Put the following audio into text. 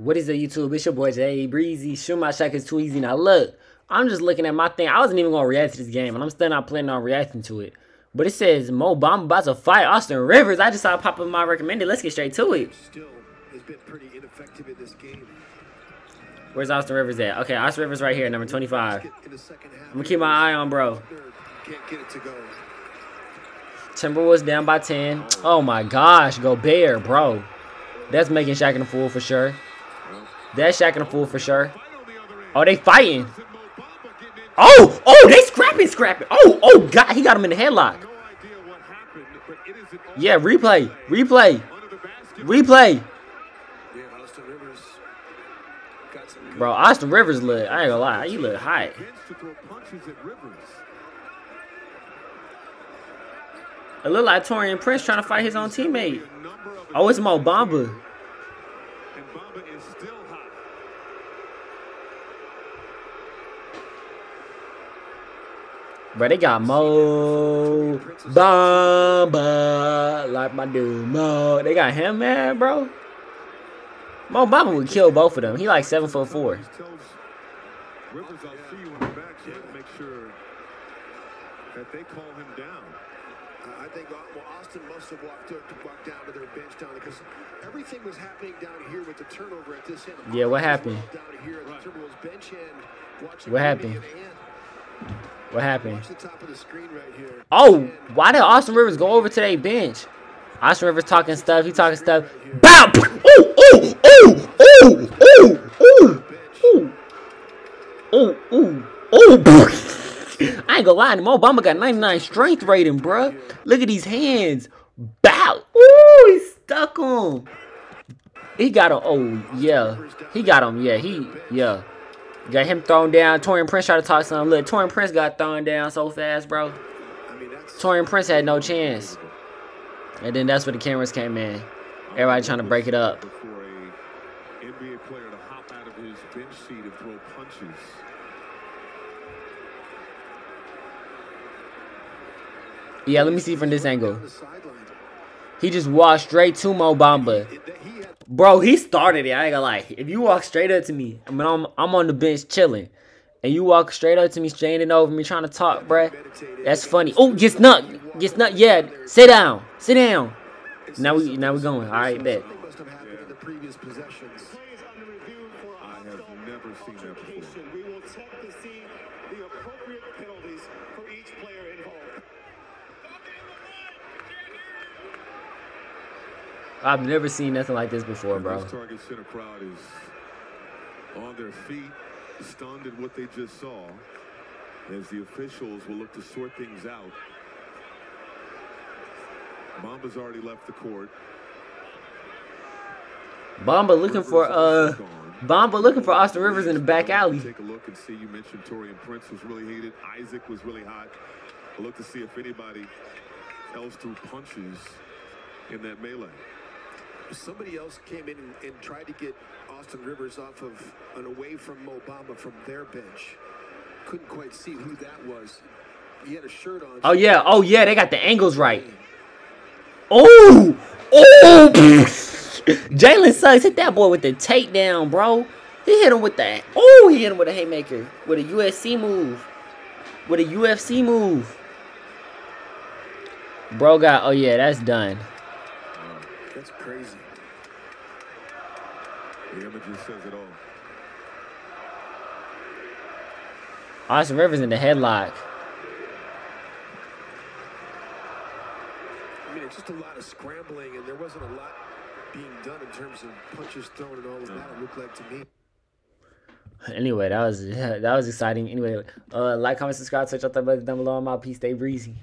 What is the YouTube? It's your boy Jay Breezy. Shoot my shot is too easy. Now look, I'm just looking at my thing. I wasn't even gonna react to this game, and I'm still not planning on reacting to it. But it says Mo Bamba about to fight Austin Rivers. I just saw it pop up my recommended. Let's get straight to it. Still has been pretty ineffective in this game. Where's Austin Rivers at? Okay, Austin Rivers right here, number 25. Get in the second half. I'm gonna keep my eye on bro. Can't get it to go. Timberwolves down by 10. Oh my gosh, go Bear, bro. That's making Shaqtin' a Fool for sure. That's Shaqtin' a Fool for sure. Oh, they fighting. Oh, oh, they scrapping, scrapping. Oh, oh, God, he got him in the headlock. Yeah, replay, replay, replay. Bro, Austin Rivers look, I ain't gonna lie, he look hot. It look like Taurean Prince trying to fight his own teammate. Oh, it's Mo Bamba is still hot. Bro, they got Mo Bamba like my dude Mo. They got him, man, bro. Mo Bamba would kill both of them. He like seven foot four. Rivers, I'll see you in the back here make sure that they call him down. I think well, Austin must have walked, walked down to their bench down because everything was happening down here with the turnover at this end. Yeah, what happened? Down here the Timberwolves bench end. What happened? What happened? Oh, why did Austin Rivers go over to that bench? Austin Rivers talking stuff. He talking stuff. Right Bow! Ooh, ooh, ooh, ooh, oooo, ooh, ooh, ooh, ooh, ooh. I ain't gonna lie, Mo Bamba got 99 strength rating, bruh. Look at these hands. Bow! Ooh, he stuck him. He got him. Oh, yeah. He got him. Yeah, he, yeah. Got him thrown down. Taurean Prince tried to talk something. Look, Taurean Prince got thrown down so fast, bro. Taurean Prince had no chance. And then that's where the cameras came in. Everybody trying to break it up. NBA player to hop out of his bench seat and throw punches. Yeah, let me see from this angle. He just walked straight to Mo Bro, he started it. I ain't gonna lie. If you walk straight up to me, I mean, I'm, I'm on the bench chilling, and you walk straight up to me, standing over me, trying to talk, bruh, that's funny. Oh, get snuck. Get snuck. Yeah, sit down. Sit down. Now we now we going. All right, bet. We will check to see the appropriate penalties for each player involved. I've never seen nothing like this before, bro. This Target Center crowd is on their feet, stunned at what they just saw, as the officials will look to sort things out. Bamba's already left the court. Bamba looking for uh, Bamba looking for Austin Rivers in the back alley. Take a look and see. You mentioned Taurean Prince was really heated. Isaac was really hot. A look to see if anybody else threw punches in that melee. Somebody else came in and, and tried to get Austin Rivers off of and away from Mo Bamba from their bench. Couldn't quite see who that was. He had a shirt on. Oh yeah, oh yeah, they got the angles right. Oh, oh, Jalen Suggs hit that boy with the takedown, bro. He hit him with that. Oh, he hit him with a haymaker, with a USC move, with a UFC move. Bro got. Oh yeah, that's done. That's crazy. The image says it all. Austin Rivers in the headlock. I mean, it's just a lot of scrambling, and there wasn't a lot being done in terms of punches thrown and all of that. It looked like to me. Anyway, that was that was exciting. Anyway, uh, like, comment, subscribe, search out the button down below. I'm out. Peace. Stay breezy.